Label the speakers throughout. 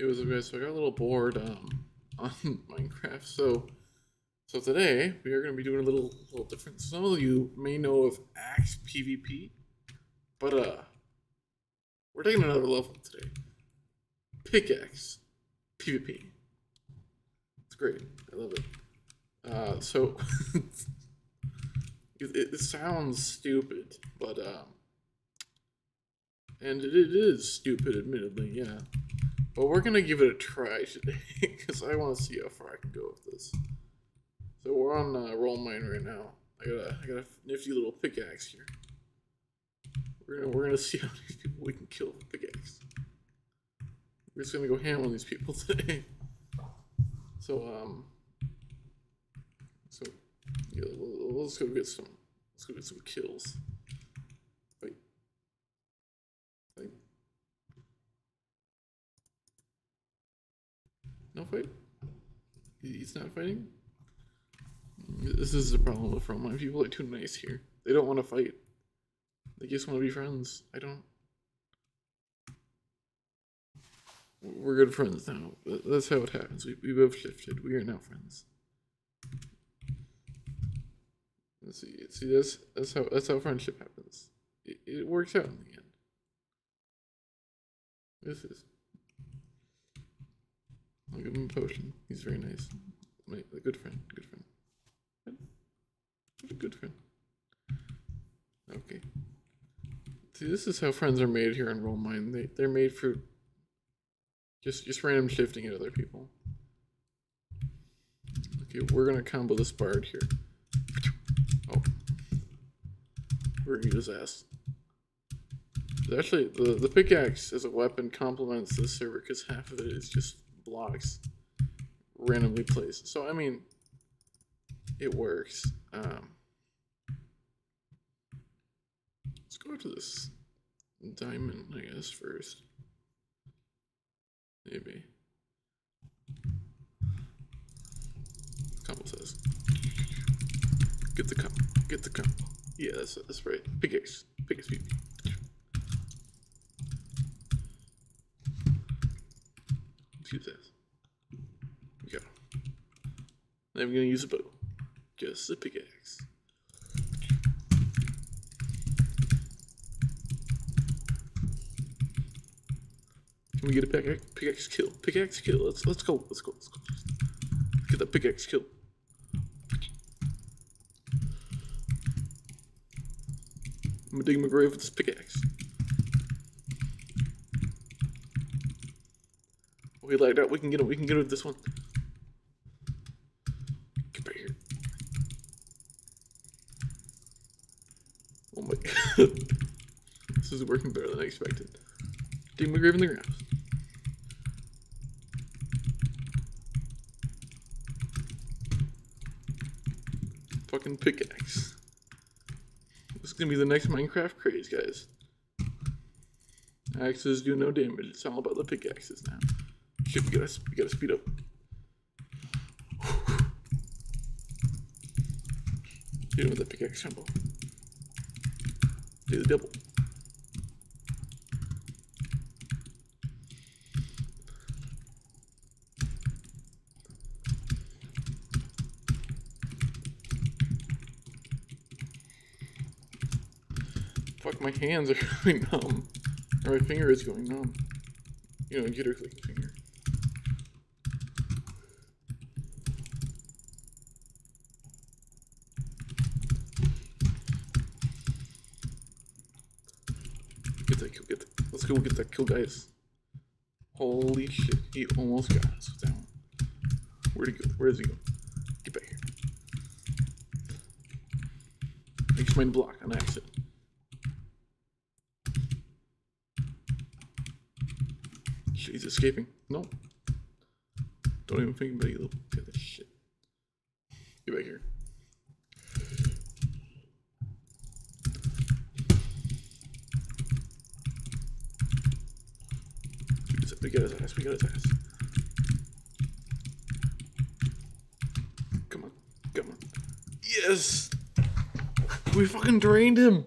Speaker 1: It was okay, so I got a little bored um, on Minecraft. So, so today we are going to be doing a little, little different. Some of you may know of Axe PvP, but uh, we're taking another level today. Pickaxe PvP. It's great. I love it. Uh, so it, it sounds stupid, but um, and it, it is stupid, admittedly, yeah. But we're gonna give it a try today because I want to see how far I can go with this. So we're on uh, roll mine right now. I got a I got a nifty little pickaxe here. We're gonna we're gonna see how many people we can kill with pickaxe. We're just gonna go ham on these people today. So um. So yeah, let's go get some. Let's go get some kills. No fight? He's not fighting? This is the problem with Roma. People are too nice here. They don't want to fight. They just want to be friends. I don't. We're good friends now. That's how it happens. We, we both shifted. We are now friends. Let's see. See this? That's how that's how friendship happens. It, it works out in the end. This is. I'll give him a potion. He's very nice. My, a good friend. Good friend. A good friend. Okay. See, this is how friends are made here in Roll Mine. They they're made for just just random shifting at other people. Okay, we're gonna combo this bard here. Oh. We're gonna use ass. Actually, the, the pickaxe as a weapon complements the server because half of it is just blocks randomly placed. So, I mean, it works. Um, let's go to this diamond, I guess, first. Maybe. Combo says. Get the cum. Get the cum. Yeah, that's, that's right. Pickaxe. Pickaxe PP. Let's use this. We go. I'm gonna use a bow. Just a pickaxe. Can we get a pickaxe, pickaxe kill? Pickaxe kill. Let's let's go. Let's go. Let's go. Get that pickaxe kill. I'm gonna dig my grave with this pickaxe. We lagged out. We can get him. We can get him with this one. Get back here. Oh my god. this is working better than I expected. Dig my grave in the ground. Fucking pickaxe. This is gonna be the next Minecraft craze, guys. Axes do no damage. It's all about the pickaxes now. Shit, we gotta, we gotta speed up. Hit him with that pickaxe combo. Do the double. Fuck, my hands are going numb. Or my finger is going numb. You know, jitter clicking finger. Get that kill, get that. Let's go get that kill, guys. Holy shit, he almost got us down. Where'd he go? Where does he go? Get back here. Makes mine block on accident. He's escaping. No. Don't even think about you little get this shit. Get back here. We got his ass, we got his ass. Come on, come on. Yes! We fucking drained him!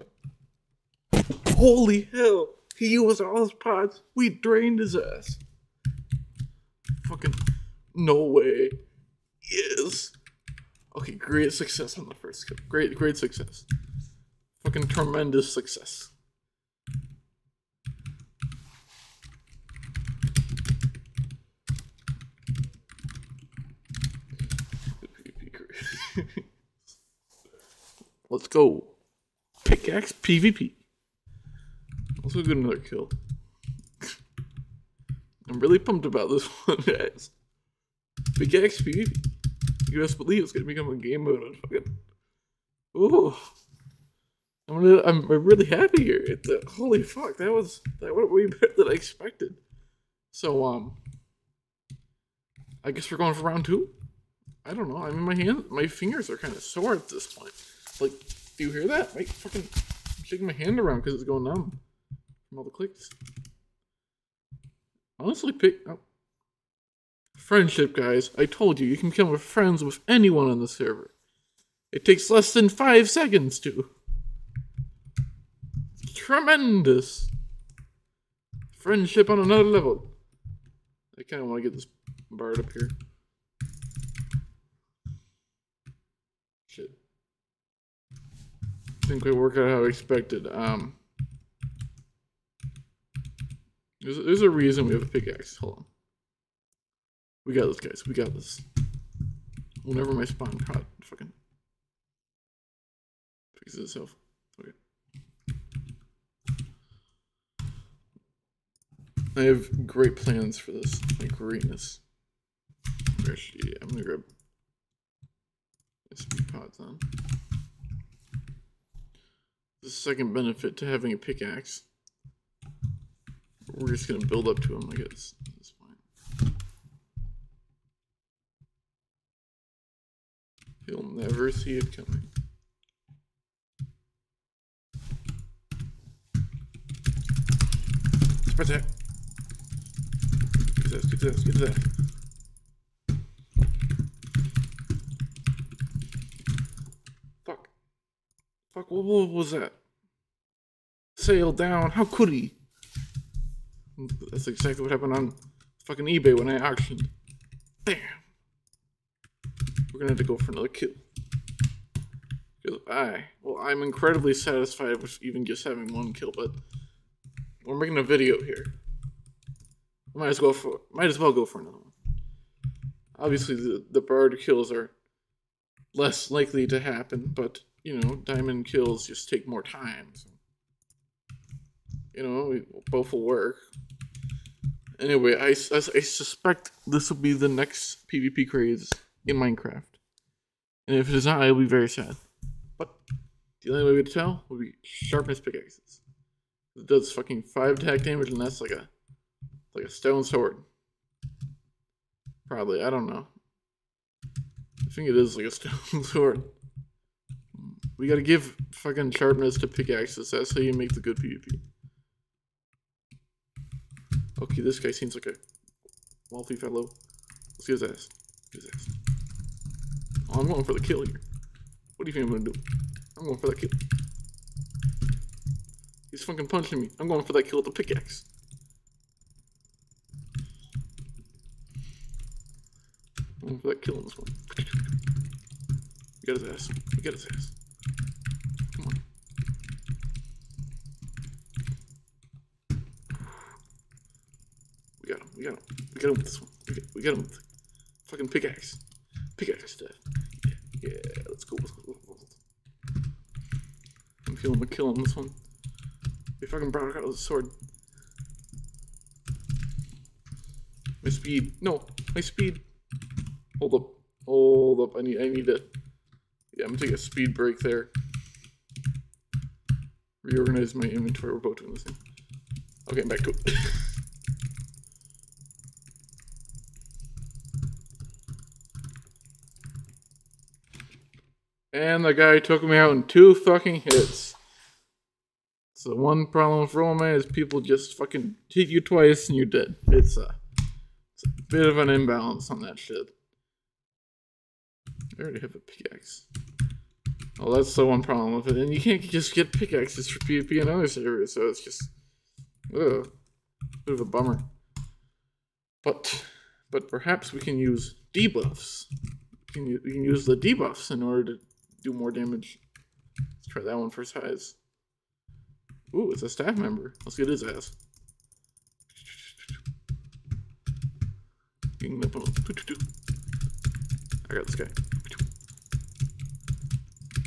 Speaker 1: Holy hell! He used all his pods. We drained his ass. Fucking no way. Yes. Okay, great success on the first kill. Great, great success. Fucking tremendous success. Let's go. Pickaxe PvP. Also get another kill. I'm really pumped about this one, guys. Pickaxe PvP. You best believe it's gonna become a game mode on fucking. Ooh. I'm really, I'm really happy here. It, uh, holy fuck, that was that went way better than I expected. So um, I guess we're going for round two. I don't know. I mean, my hand, my fingers are kind of sore at this point. Like, do you hear that? My fucking shaking my hand around because it's going numb from all the clicks. Honestly, pick oh. friendship, guys. I told you you can become friends with anyone on the server. It takes less than five seconds to. Tremendous friendship on another level. I kind of want to get this bard up here. Shit. Didn't quite work out how I expected. Um, there's, there's a reason we have a pickaxe. Hold on. We got this, guys. We got this. Whenever my spawn caught fucking fixes itself. Okay. I have great plans for this. Greatness. Actually, I'm gonna grab speed pods on. The second benefit to having a pickaxe. We're just gonna build up to him, I guess, this. He'll never see it coming. Spread that. Get this, get this, get that. Fuck. Fuck, what, what was that? Sail down, how could he? That's exactly what happened on fucking eBay when I auctioned. Damn. We're gonna have to go for another kill. Because I, well, I'm incredibly satisfied with even just having one kill, but we're making a video here. Might as well for might as well go for another one. Obviously, the the bird kills are less likely to happen, but you know, diamond kills just take more time. So. You know, we, both will work. Anyway, I, I, I suspect this will be the next PvP craze in Minecraft. And if it is not, I will be very sad. But the only way to tell would be sharpness pickaxes. It does fucking five attack damage, and that's like a like a stone sword. Probably, I don't know. I think it is like a stone sword. We gotta give fucking sharpness to pickaxes. That's how you make the good PvP. Okay, this guy seems like a wealthy fellow. Let's get his ass. Get his ass. Oh, I'm going for the kill here. What do you think I'm gonna do? I'm going for that kill. He's fucking punching me. I'm going for that kill with the pickaxe. I'm going for that kill in this one. We got his ass. We got his ass. Come on. We got him. We got got him with this one. We get him with fucking pickaxe. Pickaxe stuff. Yeah, yeah, let's go. Let's go. I'm feeling a kill on this one. He fucking brought out the sword. My speed. No, my speed. Hold up. Hold up. I need I need to Yeah, I'm gonna take a speed break there. Reorganize my inventory. We're both doing the same. Okay, I'm back to it. and the guy took me out in two fucking hits. So one problem with Rollman is people just fucking hit you twice and you're dead. It's a, it's a bit of an imbalance on that shit. I already have a pickaxe. Oh, that's the one problem with it. And you can't just get pickaxes for PvP and other servers, so it's just ugh, bit of a bummer. But But perhaps we can use debuffs. We can, we can use the debuffs in order to do more damage. Let's try that one for size. Ooh, it's a staff member. Let's get his ass. I got this guy.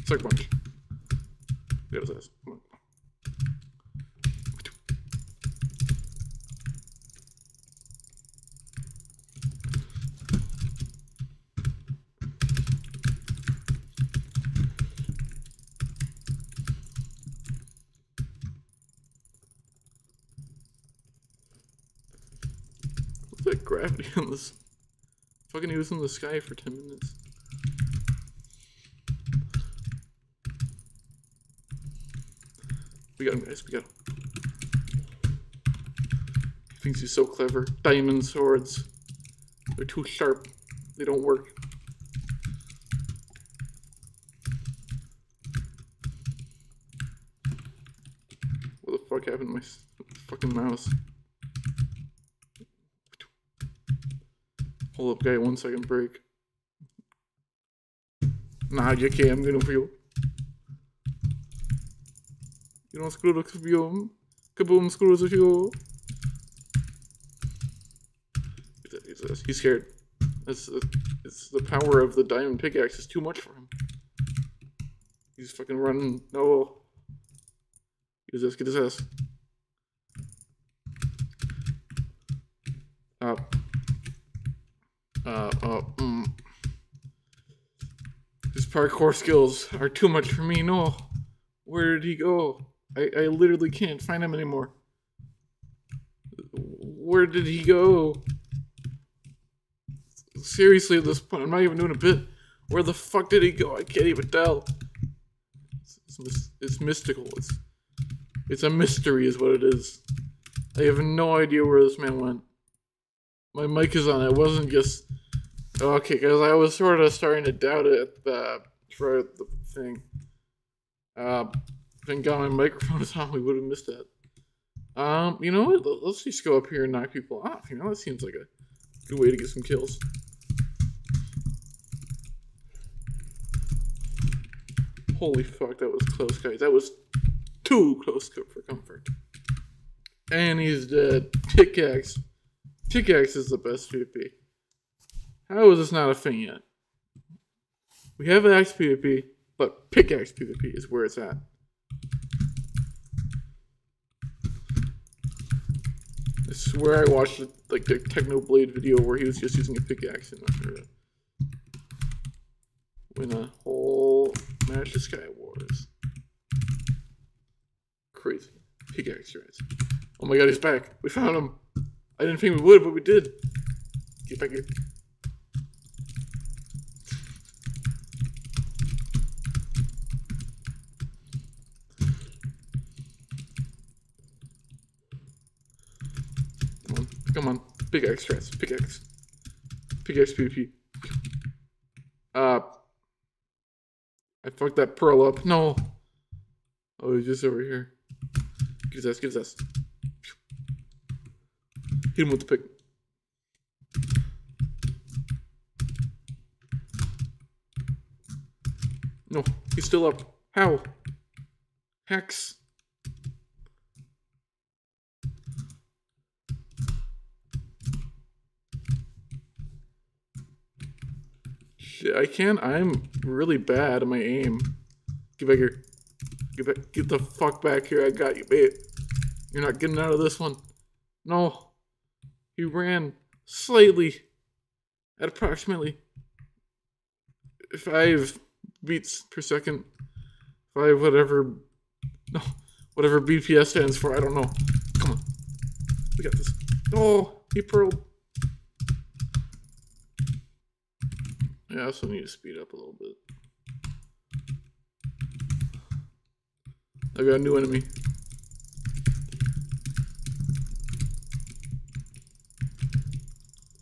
Speaker 1: Sucker punch. Got his ass. Come on. What's gravity on this? Fucking he was in the sky for 10 minutes. We got him, guys. We got him. He thinks he's so clever. Diamond swords. They're too sharp. They don't work. What the fuck happened to my fucking mouse? Hold up, guy. One second break. Nah, you can't. I'm gonna for you. You don't screw the kaboom. Hmm? Kaboom screws with you. He's- scared. It's, it's the power of the diamond pickaxe is too much for him. He's fucking running. Oh, no. Get his ass. Get his ass. Up. Uh, mm. His parkour skills are too much for me. No. Where did he go? I, I literally can't find him anymore. Where did he go? Seriously, at this point, I'm not even doing a bit. Where the fuck did he go? I can't even tell. It's, it's, it's mystical. It's, it's a mystery, is what it is. I have no idea where this man went. My mic is on. I wasn't just okay, because I was sort of starting to doubt it uh, for the thing. Uh, thank God my microphone on. We would have missed that. Um, you know what? Let- Let's just go up here and knock people off. You know, that seems like a good way to get some kills. Holy fuck, that was close, guys. That was too close for comfort. And he's dead. Pickaxe. Pickaxe is the best PvP. How is this not a thing yet? We have axe PvP, but pickaxe PvP is where it's at. I swear I watched like the Technoblade video where he was just using a pickaxe and it. Win a whole match of Sky Wars. Crazy. Pickaxe rides. Oh my god, he's back. We found him. I didn't think we would, but we did. Get back here. Pickaxe strats. Pickaxe. Pickaxe PvP. Uh. I fucked that pearl up. No. Oh, he's just over here. Ass, get his ass. Hit him with the pick. No, he's still up. How? Hex. I can't. I'm really bad at my aim. Get back here. Get back. Get the fuck back here. I got you, babe. You're not getting out of this one. No. He ran slightly at approximately five beats per second. Five, whatever. No, whatever BPS stands for. I don't know. Come on. We got this. Oh, he pearled. I also need to speed up a little bit. I got a new enemy.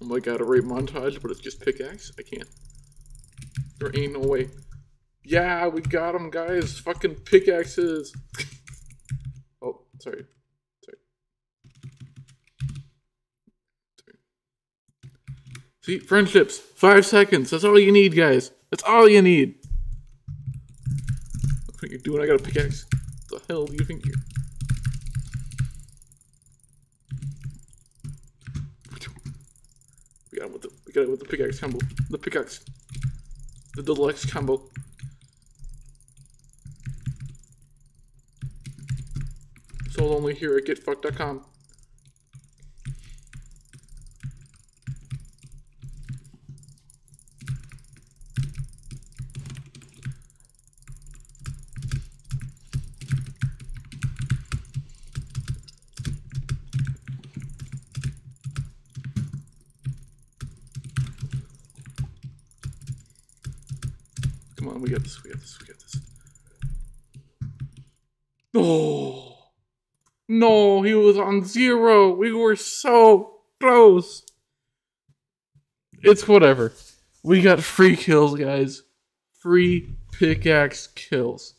Speaker 1: Oh my god, a rape montage, but it's just pickaxe? I can't. There ain't no way. Yeah, we got him, guys. Fucking pickaxes. oh, sorry. Sorry. Sorry. See, friendships. Five seconds. That's all you need, guys. That's all you need. What are you doing? I got a pickaxe. What the hell do you think you're... We got him with the, we got it with the pickaxe combo. The pickaxe. The deluxe combo. Sold only here at getfucked.com. on, we got this, we got this, we got this. Oh no, he was on zero. We were so close. It's whatever. We got free kills, guys. Free pickaxe kills.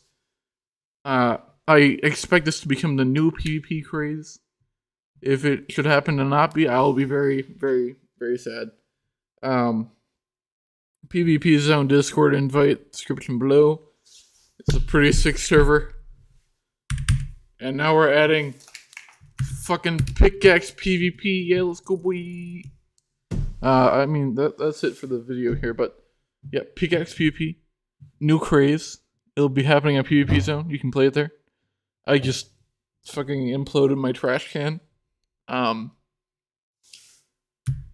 Speaker 1: Uh, I expect this to become the new PvP craze. If it should happen to not be, I will be very, very, very sad. Um, PvP Zone Discord invite description below. It's a pretty sick server. And now we're adding fucking pickaxe PvP. Yeah, let's go, boy. Uh, I mean that that's it for the video here, but yeah, pickaxe PvP, new craze. It'll be happening at PvP Zone. You can play it there. I just fucking imploded my trash can. Um,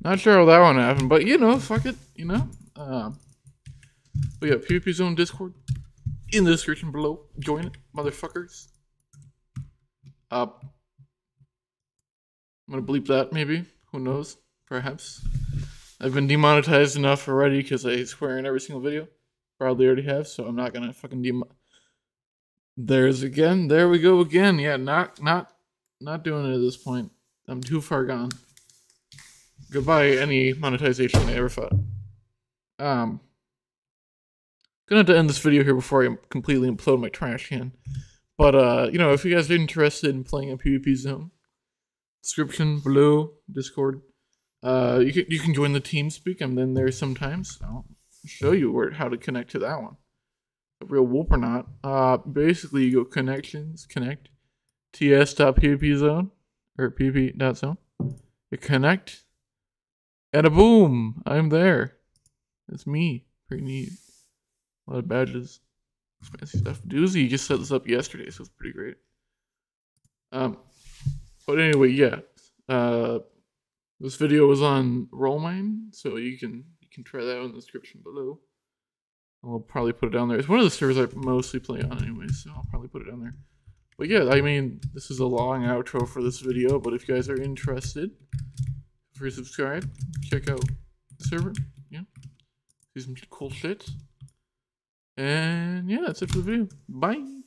Speaker 1: not sure how that one happened, but you know, fuck it, you know. Um, but yeah, PvP Zone Discord in the description below. Join it, motherfuckers. Uh, I'm gonna bleep that maybe. Who knows? Perhaps. I've been demonetized enough already because I swear in every single video. Probably already have, so I'm not gonna fucking dem. There's again. There we go again. Yeah, not not not doing it at this point. I'm too far gone. Goodbye any monetization I ever thought. Um, gonna have to end this video here before I completely implode my trash can. But uh, you know, if you guys are interested in playing a PvP zone, description below Discord. Uh, you can you can join the TeamSpeak. I'm then there sometimes. I'll show you where how to connect to that one. A real whoop or not. Uh, basically you go connections, connect, ts.pvp zone or pvp.zone. You connect, and a boom, I'm there. It's me. Pretty neat. A lot of badges. Fancy stuff. Doozy just set this up yesterday, so it's pretty great. Um, but anyway, yeah. Uh, this video was on Rollmine, so you can you can try that out in the description below. I'll probably put it down there. It's one of the servers I mostly play on anyway, so I'll probably put it down there. But yeah, I mean, this is a long outro for this video, but if you guys are interested, if you subscribe, check out the server, See some cool shit. And yeah, that's it for the video. Bye.